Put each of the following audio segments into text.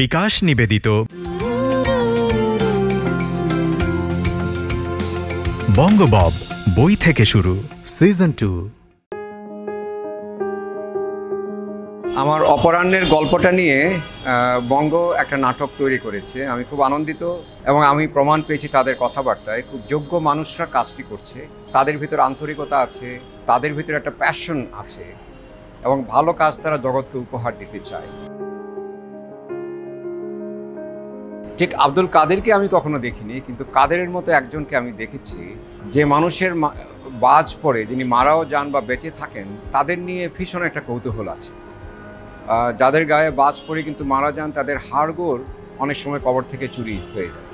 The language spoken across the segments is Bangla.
বিকাশ নিবেদিত। বঙ্গবব বই থেকে শুরু। Season two. আমার অপরাহ্নের গল্পটা নিয়ে বঙ্গ একটা নাটক তৈরি করেছে। আমি খুব আনন্দিত এবং আমি প্রমাণ পেয়েছি তাদের কথাবার্তায়। খুব যোগ্য মানুষরা কাজটি করছে। তাদের ভিতর আন্তরিকতা আছে তাদের ভিতর একটা প্যাশন আছে এবং ভালো কাজ তারা জগৎকে উপহার দিতে চায়। ঠিক আব্দুল কাদেরকে আমি কখনো দেখিনি, কিন্তু কাদেরের মতো একজনকে আমি দেখেছি, যে মানুষের বাজ পড়ে, যিনি মারাও যান বা বেঁচে থাকেন, তাদের নিয়ে ভীষণ একটা কৌতূহল আছে। যাদের গায়ে বাজ পড়ে কিন্তু মারা যান, তাদের হাড়গোড় অনেক সময় কবর থেকে চুরি হয়ে যায়।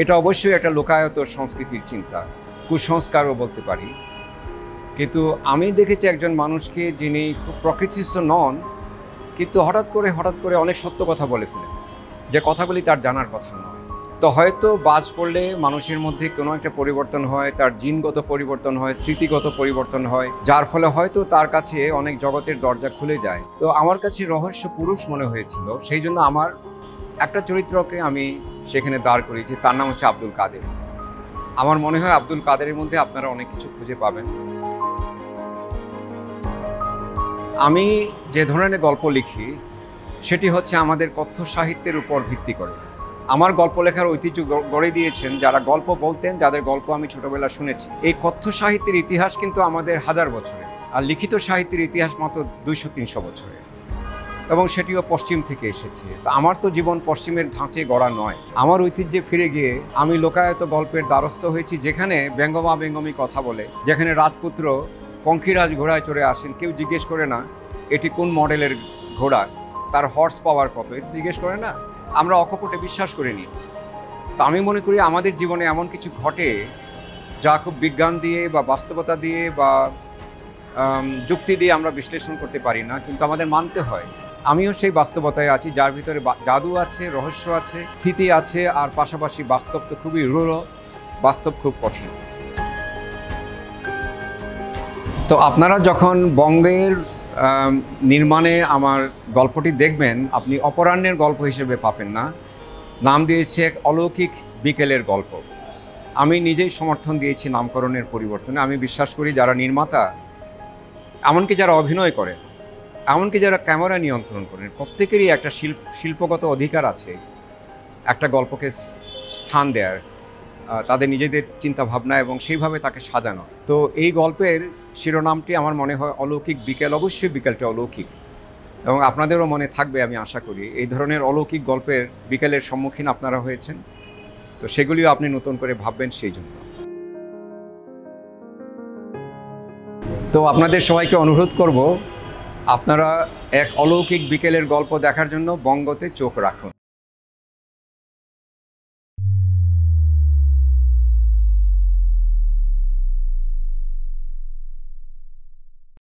এটা অবশ্যই একটা লোকায়ত সংস্কৃতির চিন্তা, কুসংস্কারও বলতে পারি। কিন্তু আমি দেখেছি একজন মানুষকে যিনি খুব প্রকৃতিস্থ নন, কিন্তু হঠাৎ করে হঠাৎ করে অনেক সত্য কথা বলে ফেলেন। যে কথাগুলি তার জানার কথা নয়। তো হয়তো বাজ পড়লে মানুষের মধ্যে কোনো একটা পরিবর্তন হয়, তার জিনগত পরিবর্তন হয়, স্মৃতিগত পরিবর্তন হয়, যার ফলে হয়তো তার কাছে অনেক জগতের দরজা খুলে যায়। তো আমার কাছে রহস্য পুরুষ মনে হয়েছিল, সেই জন্য আমার একটা চরিত্রকে আমি সেখানে দাঁড় করিয়েছি তার নাম হচ্ছে আব্দুল কাদের। আমার মনে হয় আব্দুল কাদেরের মধ্যে আপনারা অনেক কিছু খুঁজে পাবেন। আমি যে ধরনের গল্প লিখি সেটি হচ্ছে আমাদের কথ্য সাহিত্যের উপর ভিত্তি করে। আমার গল্প লেখার ঐতিহ্য গড়ে দিয়েছেন যারা গল্প বলতেন, যাদের গল্প আমি ছোটবেলা শুনেছি। এই কথ্য সাহিত্যের ইতিহাস কিন্তু আমাদের হাজার বছরের, আর লিখিত সাহিত্যের ইতিহাস মাত্র দুইশো তিনশো বছরের। এবং সেটিও পশ্চিম থেকে এসেছে। তো আমার তো জীবন পশ্চিমের ধাঁচে গড়া নয়। আমার ঐতিহ্যে ফিরে গিয়ে আমি লোকায়ত গল্পের দ্বারস্থ হয়েছি যেখানে ব্যঙ্গমা ব্যঙ্গমী কথা বলে, যেখানে রাজপুত্র পঙ্খিরাজ ঘোড়ায় চড়ে আসেন। কেউ জিজ্ঞেস করে না, এটি কোন মডেলের ঘোড়া? তার হর্স পাওয়ার কত? এটা জিজ্ঞেস করে না, আমরা অকপটে বিশ্বাস করে নিয়েছি। তা আমি মনে করি আমাদের জীবনে এমন কিছু ঘটে যা খুব বিজ্ঞান দিয়ে বা বাস্তবতা দিয়ে বা যুক্তি দিয়ে আমরা বিশ্লেষণ করতে পারি না, কিন্তু আমাদের মানতে হয়। আমিও সেই বাস্তবতায় আছি, যার ভিতরে জাদু আছে, রহস্য আছে, স্থিতি আছে, আর পাশাপাশি বাস্তব তো খুবই রূঢ়, বাস্তব খুব কঠিন। তো আপনারা যখন বঙ্গের নির্মাণে আমার গল্পটি দেখবেন, আপনি অপরাহ্নের গল্প হিসেবে পাবেন না। নাম দিয়েছে এক অলৌকিক বিকেলের গল্প। আমি নিজেই সমর্থন দিয়েছি নামকরণের পরিবর্তনে। আমি বিশ্বাস করি যারা নির্মাতা, এমনকি যারা অভিনয় করেন এমনকি যারা ক্যামেরা নিয়ন্ত্রণ করেন, প্রত্যেকেরই একটা শিল্প, শিল্পগত অধিকার আছে। একটা গল্পকে স্থান দেওয়ার তাদের নিজেদের চিন্তা ভাবনা এবং সেইভাবে তাকে সাজানো। তো এই গল্পের শিরোনামটি আমার মনে হয় অলৌকিক বিকেল, অবশ্যই বিকেলটি অলৌকিক। এবং আপনাদেরও মনে থাকবে, আমি আশা করি, এই ধরনের অলৌকিক গল্পের বিকেলের সম্মুখীন আপনারা হয়েছেন। তো সেগুলিও আপনি নতুন করে ভাববেন সেই জন্য। তো আপনাদের সবাইকে অনুরোধ করব, আপনারা এক অলৌকিক বিকেলের গল্প দেখার জন্য বঙ্গতে চোখ রাখুন।